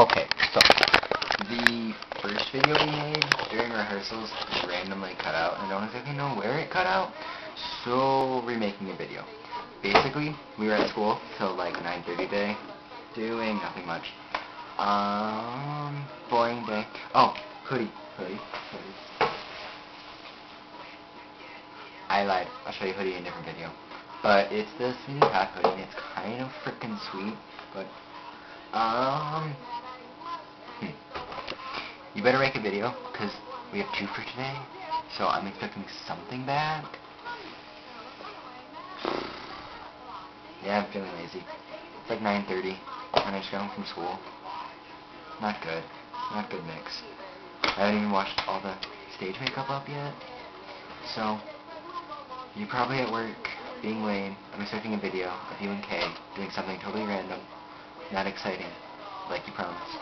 Okay, so the first video we made during rehearsals randomly cut out. I don't exactly know where it cut out, so we're making a video. Basically, we were at school till like 9.30 today, doing nothing much. Um, boring day. Oh, hoodie, hoodie, hoodie. I lied. I'll show you hoodie in a different video. But it's this new hat hoodie, and it's kind of freaking sweet, but, um. You better make a video, because we have two for today, so I'm expecting something back. Yeah, I'm feeling lazy. It's like 9.30, and I just got home from school. Not good. Not good mix. I haven't even watched all the stage makeup up yet. So, you're probably at work, being lame. I'm expecting a video of you and Kay doing something totally random, not exciting, like you promised.